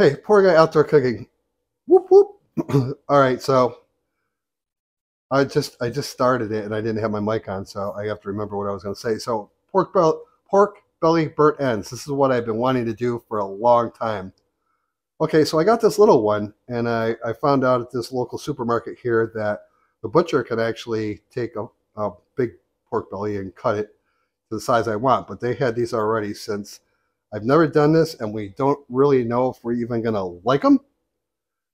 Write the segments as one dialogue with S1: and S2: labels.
S1: Hey, poor guy outdoor cooking. Whoop whoop. All right, so I just I just started it and I didn't have my mic on, so I have to remember what I was going to say. So pork bell pork belly burnt ends. This is what I've been wanting to do for a long time. Okay, so I got this little one, and I, I found out at this local supermarket here that the butcher can actually take a, a big pork belly and cut it to the size I want. But they had these already since I've never done this, and we don't really know if we're even going to like them.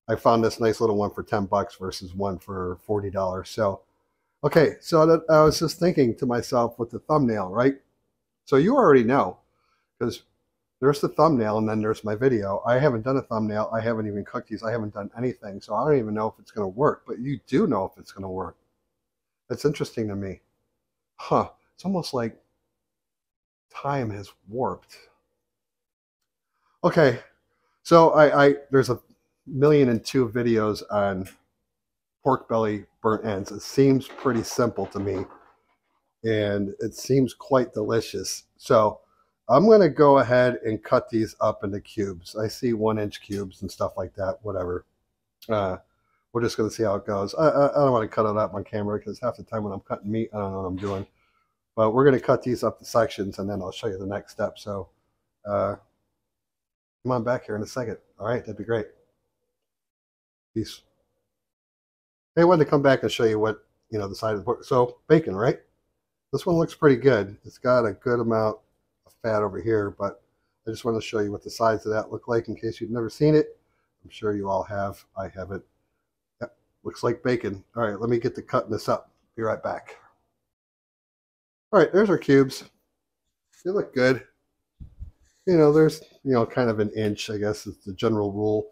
S1: I found this nice little one for 10 bucks versus one for $40. So, okay, so that, I was just thinking to myself with the thumbnail, right? So you already know because there's the thumbnail and then there's my video. I haven't done a thumbnail. I haven't even cooked these. I haven't done anything. So I don't even know if it's going to work, but you do know if it's going to work. That's interesting to me. Huh. It's almost like time has warped. Okay. So I, I there's a million and two videos on pork belly burnt ends. It seems pretty simple to me and it seems quite delicious. So I'm going to go ahead and cut these up into cubes. I see one inch cubes and stuff like that, whatever. Uh, we're just going to see how it goes. I, I, I don't want to cut it up on camera because half the time when I'm cutting meat, I don't know what I'm doing. But we're going to cut these up to sections and then I'll show you the next step. So uh, come on back here in a second. All right, that'd be great. Peace. Hey, I wanted to come back and show you what, you know, the side of the pork. So bacon, right? This one looks pretty good. It's got a good amount of fat over here, but I just want to show you what the sides of that look like in case you've never seen it. I'm sure you all have. I haven't. Yep, looks like bacon. All right, let me get to cutting this up. Be right back. All right, there's our cubes. They look good. You know, there's, you know, kind of an inch, I guess is the general rule.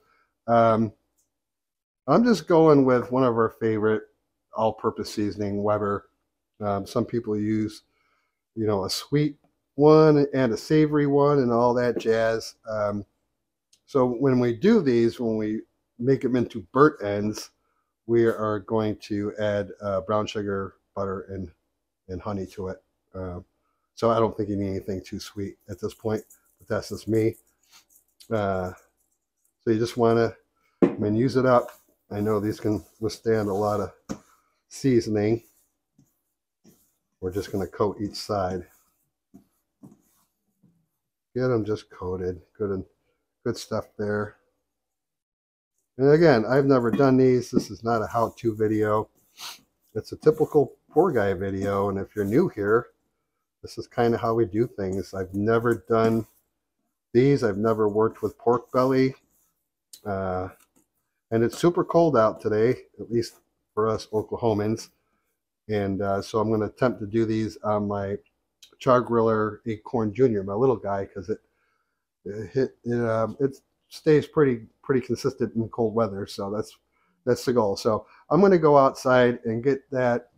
S1: Um, I'm just going with one of our favorite all-purpose seasoning, Weber. Um, some people use, you know, a sweet one and a savory one and all that jazz. Um, so when we do these, when we make them into burnt ends, we are going to add uh, brown sugar, butter, and, and honey to it. Uh, so I don't think you need anything too sweet at this point, but that's just me. Uh, so you just want to, I mean, use it up. I know these can withstand a lot of seasoning. We're just going to coat each side. Get them just coated. Good and good stuff there. And again, I've never done these. This is not a how-to video. It's a typical poor guy video. And if you're new here, this is kind of how we do things. I've never done these. I've never worked with pork belly. Uh, and it's super cold out today, at least for us Oklahomans. And uh, so I'm going to attempt to do these on my Char-Griller Acorn Junior, my little guy, because it it, it, um, it stays pretty pretty consistent in cold weather. So that's that's the goal. So I'm going to go outside and get that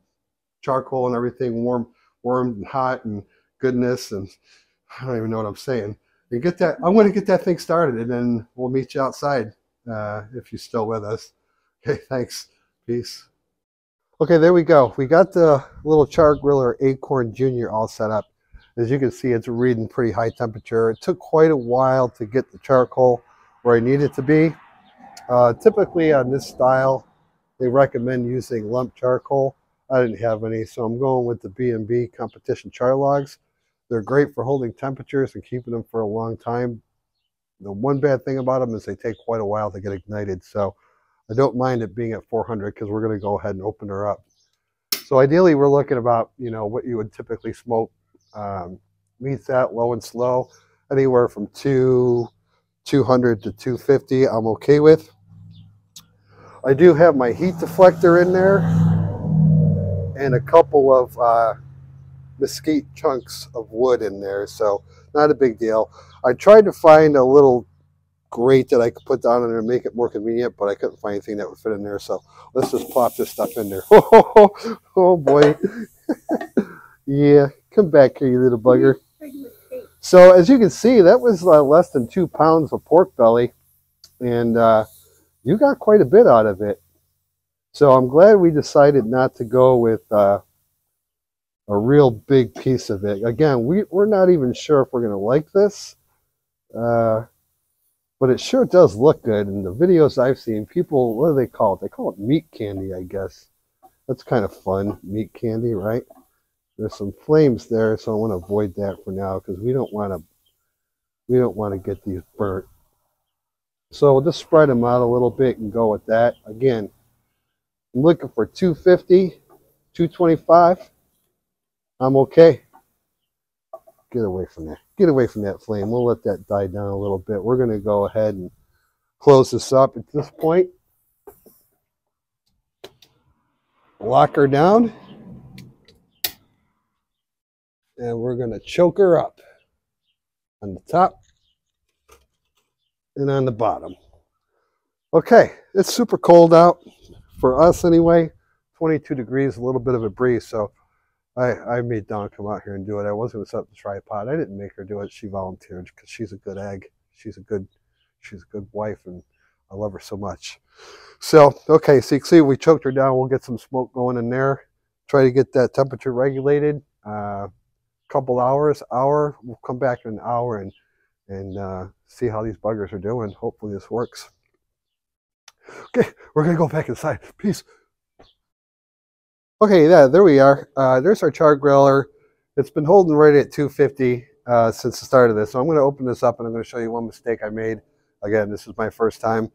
S1: charcoal and everything warm, warmed and hot and goodness. And I don't even know what I'm saying. And get that. I'm going to get that thing started, and then we'll meet you outside uh, if you're still with us. Okay. Thanks. Peace. Okay, there we go. We got the little Char-Griller Acorn Junior all set up. As you can see, it's reading pretty high temperature. It took quite a while to get the charcoal where I need it to be. Uh, typically on this style, they recommend using lump charcoal. I didn't have any, so I'm going with the B&B Competition Char Logs. They're great for holding temperatures and keeping them for a long time. The one bad thing about them is they take quite a while to get ignited. So I don't mind it being at 400 because we're going to go ahead and open her up. So ideally, we're looking about, you know, what you would typically smoke um, at low and slow, anywhere from two, 200 to 250 I'm okay with. I do have my heat deflector in there and a couple of uh, mesquite chunks of wood in there, so not a big deal. I tried to find a little grate that I could put down in there and make it more convenient, but I couldn't find anything that would fit in there. So let's just plop this stuff in there. Oh, oh boy. yeah, come back here, you little bugger. So as you can see, that was uh, less than two pounds of pork belly. And uh, you got quite a bit out of it. So I'm glad we decided not to go with uh, a real big piece of it. Again, we, we're not even sure if we're going to like this. Uh, but it sure does look good. In the videos I've seen, people, what do they call it? They call it meat candy, I guess. That's kind of fun, meat candy, right? There's some flames there, so I want to avoid that for now because we don't want to we don't want to get these burnt. So we'll just spread them out a little bit and go with that. Again, I'm looking for 250, 225. I'm okay. Get away from that. Get away from that flame. We'll let that die down a little bit. We're going to go ahead and close this up at this point. Lock her down. And we're going to choke her up on the top and on the bottom. Okay, it's super cold out for us anyway. 22 degrees, a little bit of a breeze. So I, I made Dawn come out here and do it. I was going to set up the tripod. I didn't make her do it. She volunteered because she's a good egg. She's a good, she's a good wife, and I love her so much. So okay, so you can see we choked her down. We'll get some smoke going in there. Try to get that temperature regulated. Uh, couple hours, hour. We'll come back in an hour and and uh, see how these buggers are doing. Hopefully this works. Okay, we're gonna go back inside. Peace. Okay, yeah, there we are. Uh, there's our char griller. It's been holding right at 250 uh, since the start of this. So I'm going to open this up and I'm going to show you one mistake I made. Again, this is my first time.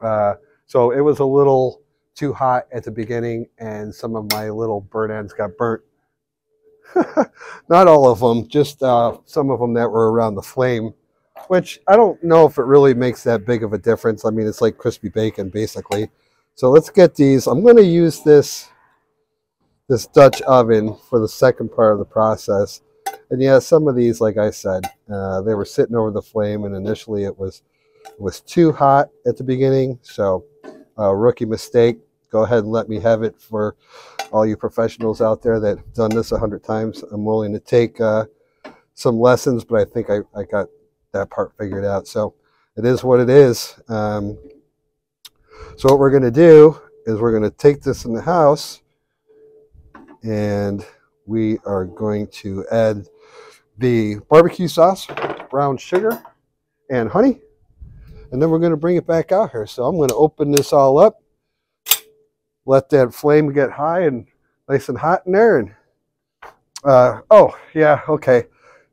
S1: Uh, so it was a little too hot at the beginning and some of my little burn ends got burnt. Not all of them, just uh, some of them that were around the flame, which I don't know if it really makes that big of a difference. I mean, it's like crispy bacon, basically. So let's get these. I'm going to use this this Dutch oven for the second part of the process. And yeah, some of these, like I said, uh, they were sitting over the flame, and initially it was it was too hot at the beginning. So, uh, rookie mistake. Go ahead and let me have it for all you professionals out there that have done this a hundred times. I'm willing to take uh, some lessons, but I think I, I got that part figured out. So it is what it is. Um, so what we're going to do is we're going to take this in the house and we are going to add the barbecue sauce, brown sugar, and honey. And then we're going to bring it back out here. So I'm going to open this all up, let that flame get high and nice and hot in there. And uh, oh, yeah, okay.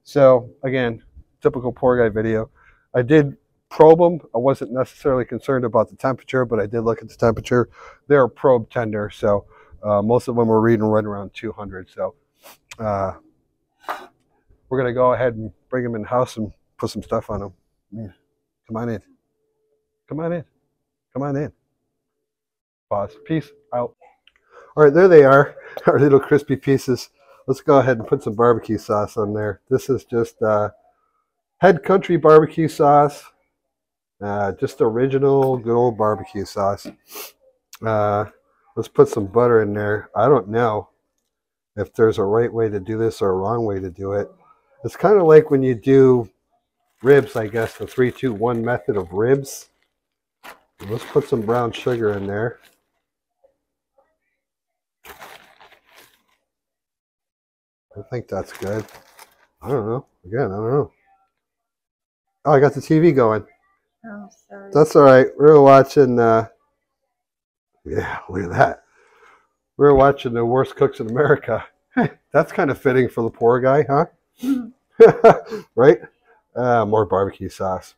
S1: So again, typical poor guy video. I did probe them. I wasn't necessarily concerned about the temperature, but I did look at the temperature. They're probe tender, so uh, most of them are reading right around 200. So uh, we're going to go ahead and bring them in the house and put some stuff on them. Yeah. Come on in. Come on in. Come on in. Pause. Peace out. All right, there they are, our little crispy pieces. Let's go ahead and put some barbecue sauce on there. This is just uh, Head Country barbecue sauce. Uh, just original good old barbecue sauce. Uh, Let's put some butter in there. I don't know if there's a right way to do this or a wrong way to do it. It's kind of like when you do ribs, I guess, the 3-2-1 method of ribs. Let's put some brown sugar in there. I think that's good. I don't know. Again, I don't know. Oh, I got the TV going.
S2: Oh, sorry.
S1: That's all right. We're watching uh, yeah, look at that. We are watching the worst cooks in America. That's kind of fitting for the poor guy, huh? right? Uh, more barbecue sauce.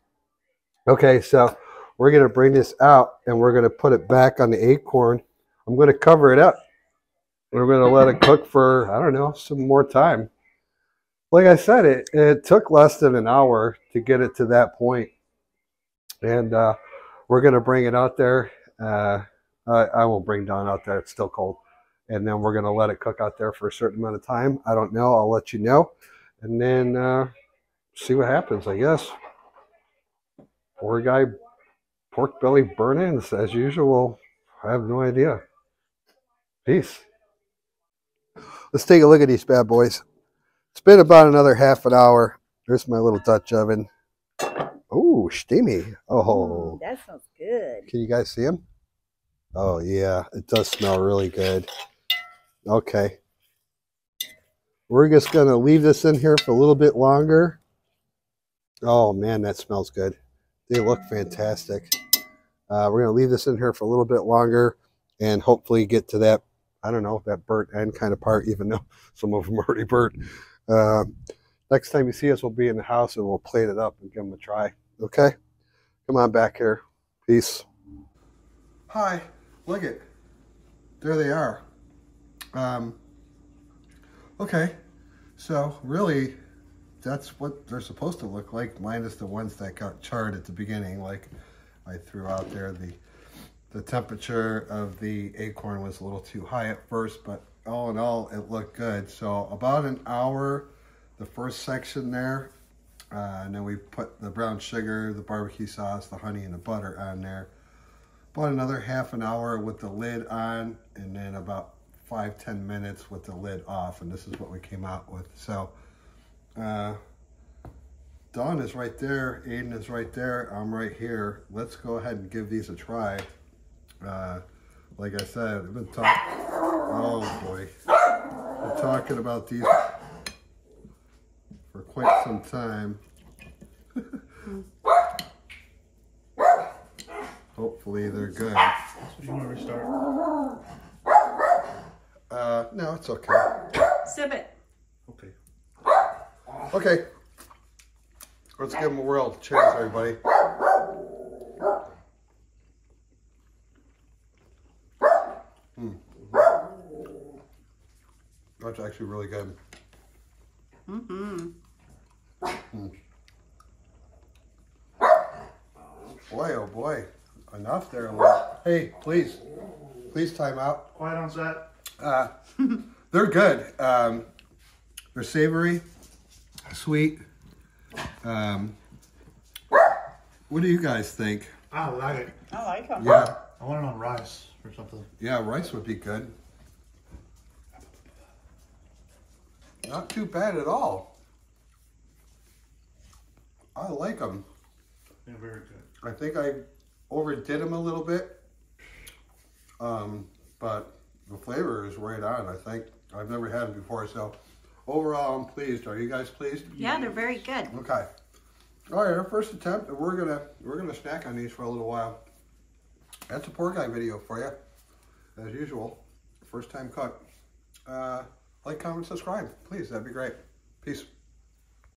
S1: Okay, so we're going to bring this out and we're going to put it back on the acorn. I'm going to cover it up. We're going to let it cook for, I don't know, some more time. Like I said, it, it took less than an hour to get it to that point. And uh, we're going to bring it out there. Uh, uh, I will bring Dawn out there. It's still cold. And then we're going to let it cook out there for a certain amount of time. I don't know. I'll let you know. And then uh, see what happens, I guess. Poor guy, pork belly burn ins as usual. I have no idea. Peace. Let's take a look at these bad boys. It's been about another half an hour. There's my little Dutch oven. Oh, steamy. Oh.
S2: Mm, that sounds good.
S1: Can you guys see them? Oh yeah, it does smell really good. Okay. We're just going to leave this in here for a little bit longer. Oh man, that smells good. They look fantastic. Uh, we're going to leave this in here for a little bit longer and hopefully get to that, I don't know, that burnt end kind of part, even though some of them are already burnt. Uh, next time you see us, we'll be in the house and we'll plate it up and give them a try. Okay? Come on back here. Peace. Hi. Look it. There they are. Um, okay. So really, that's what they're supposed to look like, minus the ones that got charred at the beginning. Like I threw out there, the the temperature of the acorn was a little too high at first, but all in all, it looked good. So about an hour, the first section there, uh, and then we put the brown sugar, the barbecue sauce, the honey, and the butter on there. About another half an hour with the lid on, and then about five, ten minutes with the lid off, and this is what we came out with. So uh, Dawn is right there. Aiden is right there. I'm right here. Let's go ahead and give these a try. Uh, like I said, I've been talking. Oh boy, been talking about these for quite some time. Hopefully they're good.
S3: So you want to restart?
S1: Uh, no, it's okay.
S2: Sip it.
S3: Okay.
S1: Okay. Let's give them a whirl. Cheers, everybody. Mm. That's actually really good.
S2: Mm-hmm.
S1: Boy, oh boy. Enough there. Hey, please. Please time out.
S3: Quiet on set.
S1: Uh, they're good. Um, they're savory, sweet. Um, what do you guys think?
S3: I like it.
S2: I like them.
S1: Yeah,
S3: I want it on rice or something.
S1: yeah, rice would be good. Not too bad at all. I like them.
S3: Yeah, very good.
S1: I think I overdid them a little bit. Um, but the flavor is right on, I think. I've never had them before, so overall I'm pleased. Are you guys pleased?
S2: Yeah, they're very good.
S1: Okay. All right, our first attempt, and we're gonna we're gonna snack on these for a little while. That's a poor guy video for you, as usual. First time cook. Uh, like, comment, subscribe, please. That'd be great. Peace.